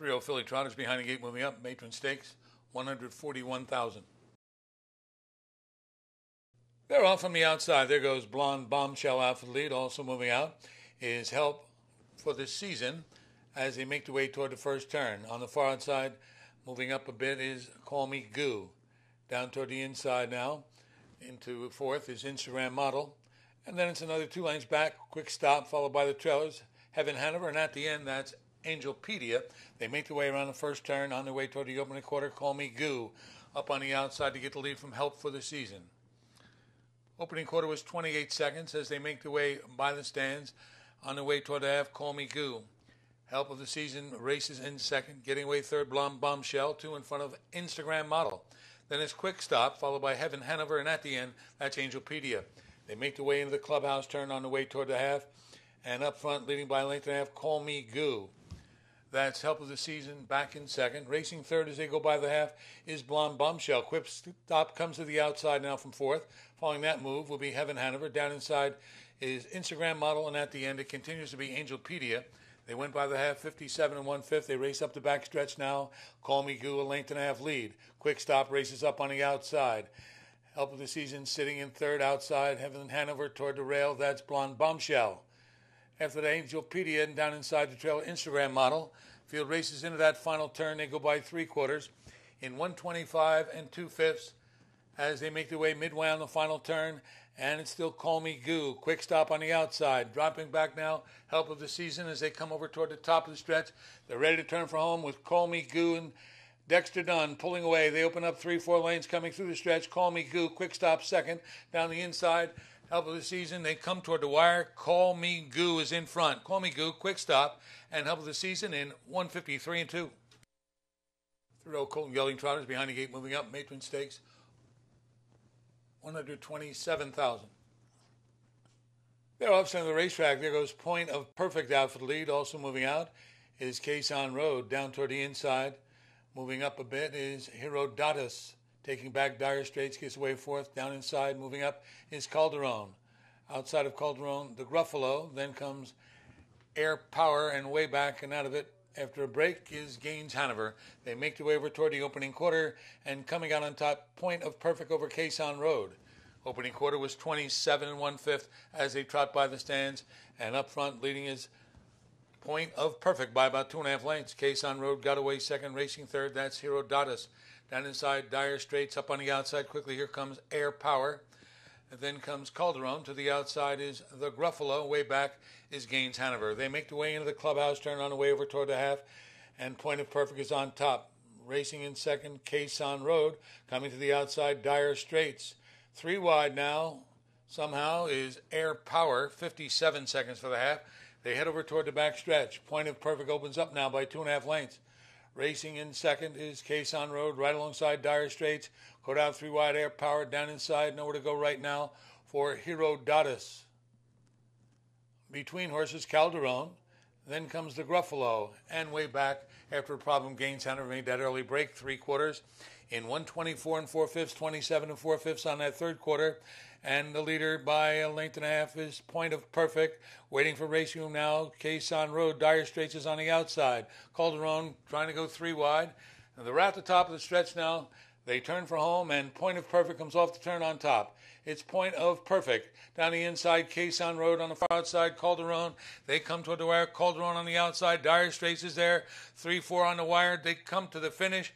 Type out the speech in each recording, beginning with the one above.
3-0 Filly Trotters behind the gate moving up. Matron Stakes, 141,000. They're off from the outside. There goes Blonde Bombshell out for the lead. Also moving out is Help for the Season as they make their way toward the first turn. On the far outside, moving up a bit is Call Me Goo. Down toward the inside now, into fourth is Instagram Model. And then it's another two lanes back, quick stop, followed by the trailers, Heaven Hanover, and at the end, that's Angelpedia. They make their way around the first turn on their way toward the opening quarter. Call Me Goo up on the outside to get the lead from Help for the Season. Opening quarter was 28 seconds as they make their way by the stands on their way toward the half. Call Me Goo. Help of the season races in second, getting away third. Blonde Bombshell, two in front of Instagram Model. Then it's Quick Stop, followed by Heaven Hanover, and at the end, that's Angelpedia. They make their way into the clubhouse turn on the way toward the half, and up front, leading by a length and a half, Call Me Goo. That's help of the season back in second. Racing third as they go by the half is Blonde Bombshell. Quick stop comes to the outside now from fourth. Following that move will be Heaven Hanover. Down inside is Instagram Model, and at the end it continues to be Angelpedia. They went by the half 57 and one fifth. They race up the back stretch now. Call Me Goo, a length and a half lead. Quick stop races up on the outside. Help of the season sitting in third outside. Heaven Hanover toward the rail. That's Blonde Bombshell. After the Angelpedia and down inside the trail, Instagram model. Field races into that final turn. They go by three quarters in 125 and two fifths as they make their way midway on the final turn. And it's still Call Me Goo. Quick stop on the outside. Dropping back now. Help of the season as they come over toward the top of the stretch. They're ready to turn for home with Call Me Goo and Dexter Dunn pulling away. They open up three, four lanes coming through the stretch. Call Me Goo. Quick stop second. Down the inside. Help of the season. They come toward the wire. Call Me Goo is in front. Call Me Goo. Quick stop. And help of the season in 153 and 2. Three Colton Gelding Trotters behind the gate moving up. Matron Stakes. 127,000. They're off center of the racetrack. There goes Point of Perfect out for the lead. Also moving out is Caisson Road. Down toward the inside. Moving up a bit is Herodotus. Taking back Dire Straits, gets away fourth. Down inside, moving up is Calderon. Outside of Calderon, the Gruffalo. Then comes Air Power, and way back and out of it after a break is Gaines Hanover. They make their way over toward the opening quarter and coming out on top, point of perfect over Caisson Road. Opening quarter was 27 and one fifth as they trot by the stands, and up front leading is point of perfect by about two and a half lengths. Caisson Road got away second, racing third. That's Hero Herodotus. Down inside, Dire Straits up on the outside. Quickly, here comes Air Power. And then comes Calderon. To the outside is the Gruffalo. Way back is Gaines Hanover. They make the way into the clubhouse, turn on the way over toward the half, and Point of Perfect is on top. Racing in second, Caisson Road. Coming to the outside, Dire Straits. Three wide now, somehow, is Air Power. 57 seconds for the half. They head over toward the back stretch. Point of Perfect opens up now by two and a half lengths. Racing in second is Caisson Road, right alongside Dire Straits. Go down three wide air power, down inside, nowhere to go right now for Herodotus. Between horses, Calderon. Then comes the Gruffalo, and way back after a problem, Gaines Hanover made that early break, three quarters in 124 and four fifths, 27 and four fifths on that third quarter. And the leader by a length and a half is Point of Perfect, waiting for racing now. Case road. Dire Straits is on the outside. Calderon trying to go three wide. And they're at the top of the stretch now. They turn for home, and Point of Perfect comes off the turn on top. It's Point of Perfect down the inside. Caisson Road on the far outside. Calderon. They come toward the wire. Calderon on the outside. Dire Straits is there. Three, four on the wire. They come to the finish,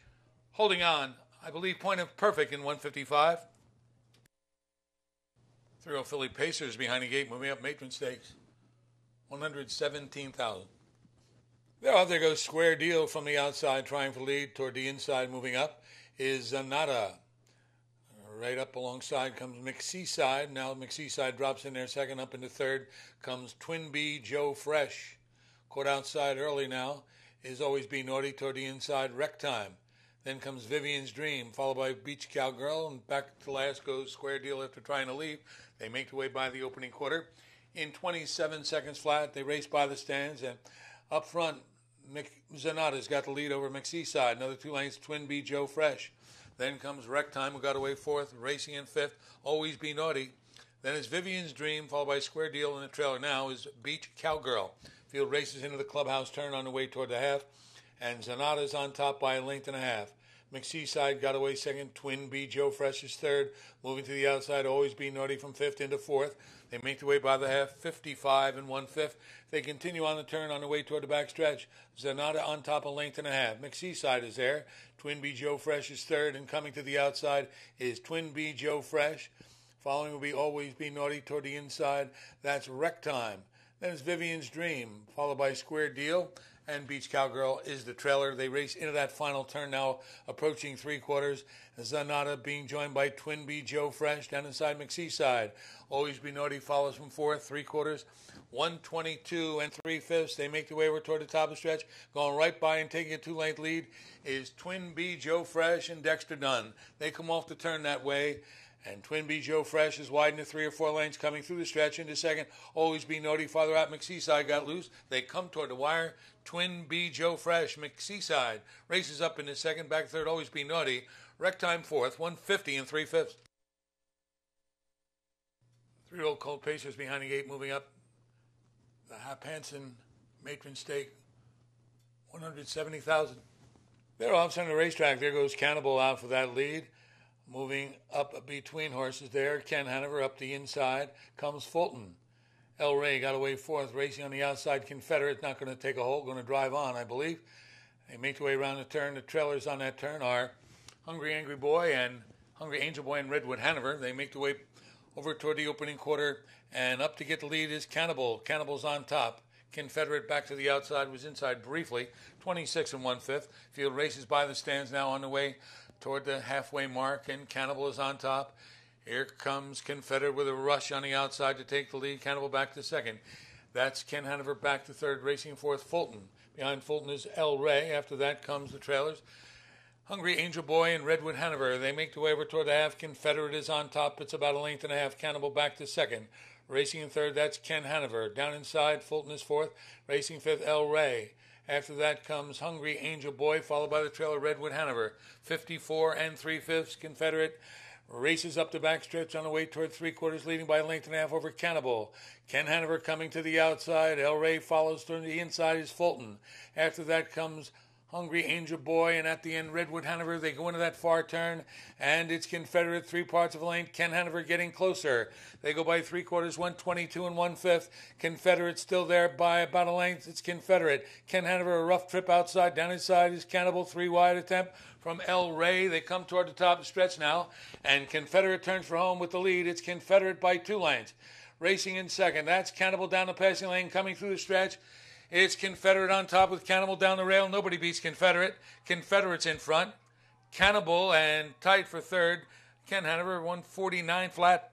holding on. I believe Point of Perfect in 155. 3 Filly Pacers behind the gate, moving up matron stakes. 117,000. There, there goes Square Deal from the outside, trying for lead toward the inside, moving up is Zanata. Right up alongside comes McSeaside. Now McSeaside drops in there second. Up into third comes Twin B Joe Fresh. Caught outside early now is Always Be Naughty toward the inside. Wreck Time. Then comes Vivian's Dream, followed by Beach Cowgirl, and back to last goes Square Deal after trying to leave. They make their way by the opening quarter. In 27 seconds flat, they race by the stands, and up front, Mick Zanata's got the lead over McSeaside. Another two lanes, Twin B Joe Fresh. Then comes Wreck Time, who got away fourth, racing in fifth, Always Be Naughty. Then is Vivian's Dream, followed by Square Deal in the trailer. Now is Beach Cowgirl. Field races into the clubhouse turn on the way toward the half. And Zanata's on top by a length and a half. McSeaside got away second. Twin B Joe Fresh is third. Moving to the outside, always be naughty from fifth into fourth. They make the way by the half, 55 and one fifth. They continue on the turn on the way toward the back stretch. Zanata on top a length and a half. McSeaside is there. Twin B Joe Fresh is third, and coming to the outside is Twin B Joe Fresh. Following will be Always Be Naughty toward the inside. That's Wreck Time. Then it's Vivian's Dream, followed by Square Deal and Beach Cowgirl is the trailer. They race into that final turn now, approaching three quarters. Zanata being joined by Twin B Joe Fresh down inside McSeaside. Always Be Naughty follows from fourth, three quarters. 122 and three fifths. They make the way over toward the top of the stretch. Going right by and taking a two length lead is Twin B Joe Fresh and Dexter Dunn. They come off the turn that way. And Twin B Joe Fresh is wide into three or four lanes coming through the stretch into second. Always be naughty. Farther out, McSeaside got loose. They come toward the wire. Twin B Joe Fresh, McSeaside races up into second. Back third, always be naughty. Wreck time fourth, 150 and three fifths. Three old Colt Pacers behind the gate moving up. The Hap Hansen matron stake, 170,000. They're off center the racetrack. There goes Cannibal out for that lead. Moving up between horses there, Ken Hanover up the inside comes Fulton. El Rey got away fourth, racing on the outside. Confederate not going to take a hold, going to drive on, I believe. They make their way around the turn. The trailers on that turn are Hungry Angry Boy and Hungry Angel Boy and Redwood Hanover. They make their way over toward the opening quarter, and up to get the lead is Cannibal. Cannibal's on top. Confederate back to the outside was inside briefly, 26 and one fifth. Field races by the stands now on the way toward the halfway mark, and Cannibal is on top. Here comes Confederate with a rush on the outside to take the lead. Cannibal back to second. That's Ken Hanover back to third, racing fourth. Fulton. Behind Fulton is El Rey. After that comes the trailers. Hungry Angel Boy and Redwood Hanover. They make the way over toward the half. Confederate is on top. It's about a length and a half. Cannibal back to second. Racing in third, that's Ken Hanover. Down inside, Fulton is fourth. Racing fifth, El Rey. After that comes Hungry Angel Boy, followed by the trailer Redwood Hanover. 54 and 3 fifths Confederate races up the backstretch on the way toward three quarters, leading by a length and a half over Cannibal. Ken Hanover coming to the outside. El Rey follows to the inside is Fulton. After that comes Hungry Angel Boy, and at the end, Redwood Hanover. They go into that far turn, and it's Confederate three parts of a lane. Ken Hanover getting closer. They go by three quarters, 122 and one fifth. Confederate still there by about a length. It's Confederate. Ken Hanover, a rough trip outside. Down inside is Cannibal, three wide attempt from El Rey. They come toward the top the stretch now, and Confederate turns for home with the lead. It's Confederate by two lanes. Racing in second. That's Cannibal down the passing lane, coming through the stretch. It's Confederate on top with Cannibal down the rail. Nobody beats Confederate. Confederate's in front. Cannibal and tight for third. Ken Hanover, 149 flat.